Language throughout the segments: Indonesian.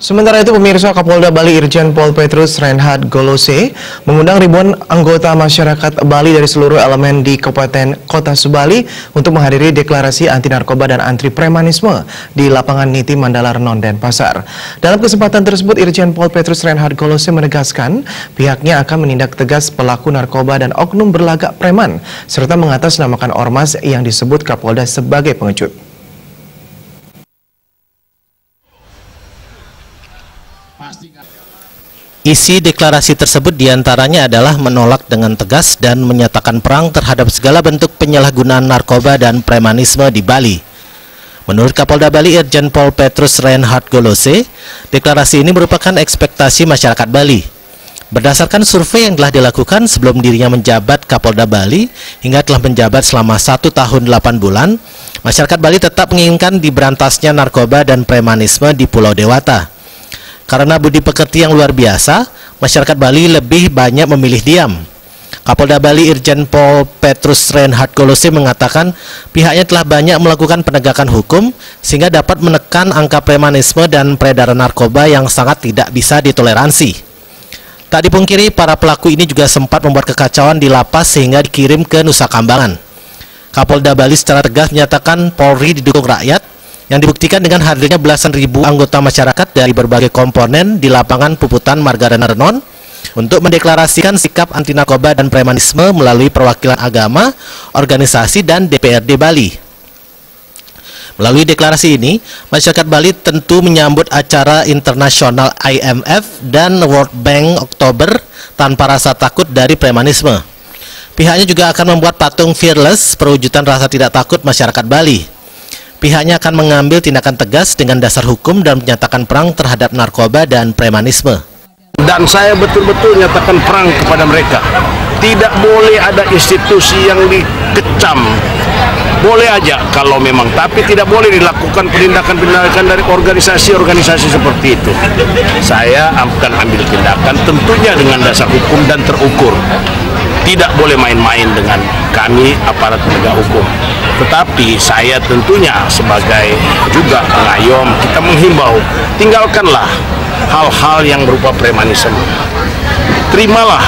Sementara itu pemirsa Kapolda Bali Irjen Pol Petrus Reinhard Golose mengundang ribuan anggota masyarakat Bali dari seluruh elemen di Kabupaten Kota Subali untuk menghadiri deklarasi anti narkoba dan anti premanisme di lapangan Niti Mandala Renon dan Pasar. Dalam kesempatan tersebut Irjen Pol Petrus Reinhard Golose menegaskan pihaknya akan menindak tegas pelaku narkoba dan oknum berlagak preman serta mengatasnamakan ormas yang disebut Kapolda sebagai pengecut. Isi deklarasi tersebut di antaranya adalah menolak dengan tegas dan menyatakan perang terhadap segala bentuk penyalahgunaan narkoba dan premanisme di Bali. Menurut Kapolda Bali Irjen Pol Petrus Reinhard Golose, deklarasi ini merupakan ekspektasi masyarakat Bali. Berdasarkan survei yang telah dilakukan sebelum dirinya menjabat Kapolda Bali hingga telah menjabat selama satu tahun 8 bulan, masyarakat Bali tetap menginginkan diberantasnya narkoba dan premanisme di Pulau Dewata. Karena budi pekerti yang luar biasa, masyarakat Bali lebih banyak memilih diam. Kapolda Bali Irjen Pol Petrus Reinhard Kolose mengatakan pihaknya telah banyak melakukan penegakan hukum sehingga dapat menekan angka premanisme dan peredaran narkoba yang sangat tidak bisa ditoleransi. Tak dipungkiri, para pelaku ini juga sempat membuat kekacauan di lapas sehingga dikirim ke Nusa Kambangan. Kapolda Bali secara tegas menyatakan Polri didukung rakyat yang dibuktikan dengan hadirnya belasan ribu anggota masyarakat dari berbagai komponen di lapangan Puputan Margarana Renon untuk mendeklarasikan sikap anti narkoba dan premanisme melalui perwakilan agama, organisasi, dan DPRD Bali. Melalui deklarasi ini, masyarakat Bali tentu menyambut acara internasional IMF dan World Bank Oktober tanpa rasa takut dari premanisme. Pihaknya juga akan membuat patung fearless perwujudan rasa tidak takut masyarakat Bali. Pihaknya akan mengambil tindakan tegas dengan dasar hukum dan menyatakan perang terhadap narkoba dan premanisme. Dan saya betul-betul nyatakan perang kepada mereka. Tidak boleh ada institusi yang dikecam. Boleh aja kalau memang, tapi tidak boleh dilakukan penindakan-penindakan dari organisasi-organisasi seperti itu. Saya akan ambil tindakan tentunya dengan dasar hukum dan terukur tidak boleh main-main dengan kami aparat penegak hukum. Tetapi saya tentunya sebagai juga pengayom kita menghimbau tinggalkanlah hal-hal yang berupa premanisme. Terimalah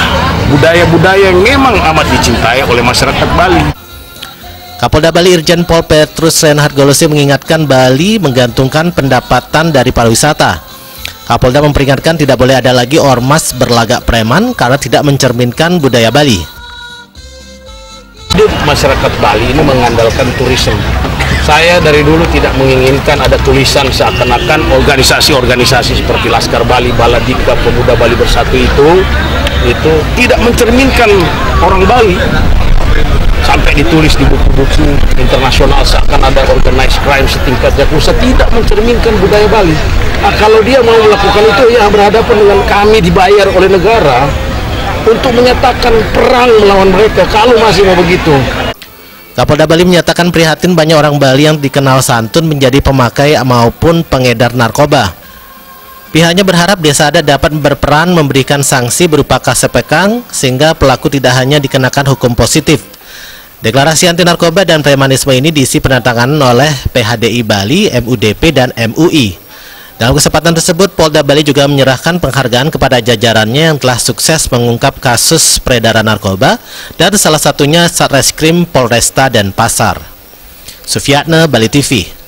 budaya-budaya yang memang amat dicintai oleh masyarakat Bali. Kapolda Bali Irjen Pol Petrus Reinhard Golose mengingatkan Bali menggantungkan pendapatan dari pariwisata. Kapolda memperingatkan tidak boleh ada lagi ormas berlagak preman karena tidak mencerminkan budaya Bali. Masyarakat Bali ini mengandalkan turisme. Saya dari dulu tidak menginginkan ada tulisan seakan-akan organisasi-organisasi seperti Laskar Bali, Baladika, Pemuda Bali Bersatu itu itu tidak mencerminkan orang Bali sampai ditulis di buku-buku internasional seakan ada organized crime setingkat Yakuza tidak mencerminkan budaya Bali. Nah, kalau dia mau melakukan itu ya berhadapan dengan kami dibayar oleh negara untuk menyatakan perang melawan mereka kalau masih mau begitu. Kapolda Bali menyatakan prihatin banyak orang Bali yang dikenal santun menjadi pemakai maupun pengedar narkoba. Pihaknya berharap desa adat dapat berperan memberikan sanksi berupa kasepekang sehingga pelaku tidak hanya dikenakan hukum positif. Deklarasi anti narkoba dan premanisme ini diisi penantangan oleh PHDI Bali, MUDP, dan MUI. Dalam kesempatan tersebut, Polda Bali juga menyerahkan penghargaan kepada jajarannya yang telah sukses mengungkap kasus peredaran narkoba dan salah satunya Satreskrim Polresta dan Pasar. Sufiatne Bali TV